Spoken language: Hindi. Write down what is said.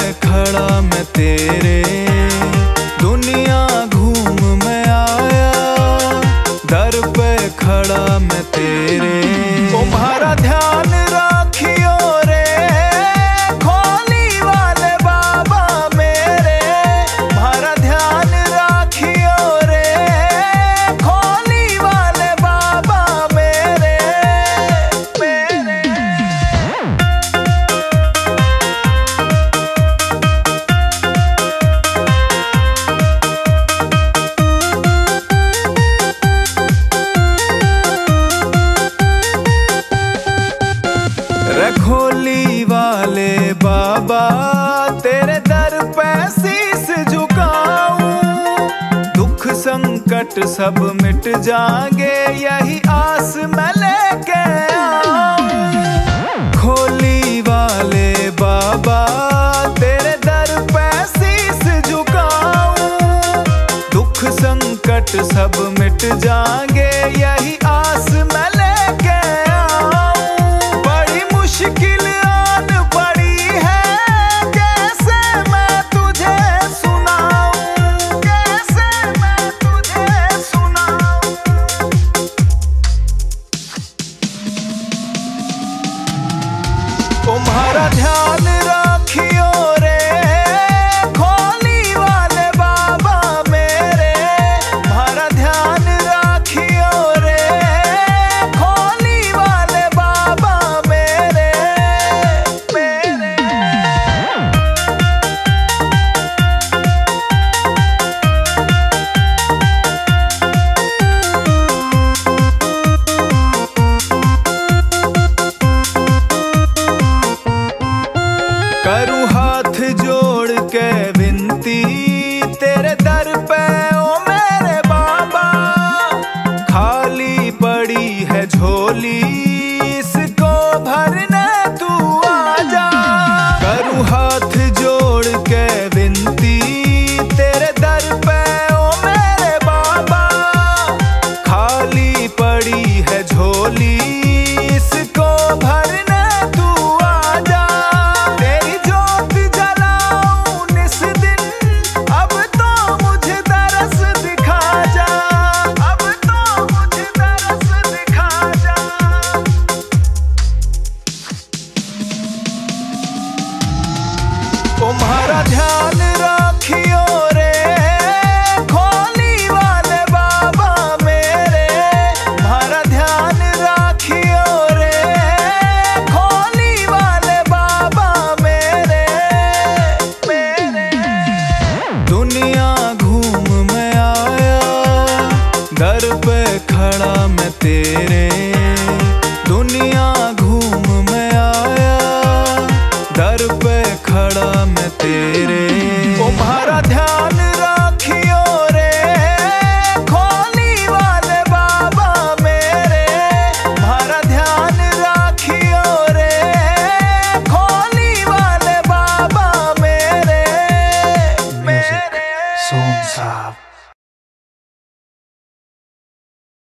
खड़ा मैं तेरे। दुनिया घूम मैं आया। दर पे खड़ा मैं तेरे। तो तुम्हारा ध्यान रहा। खोली वाले बाबा, तेरे दर पे शीस झुकाऊं। दुख संकट सब मिट जाएँगे, यही आस मैं लेके खोली वाले बाबा, तेरे दर पे शीस झुकाऊं। दुख संकट सब मिट जाएँगे, यही आस मैं लेके झोली इसको भरने कर पे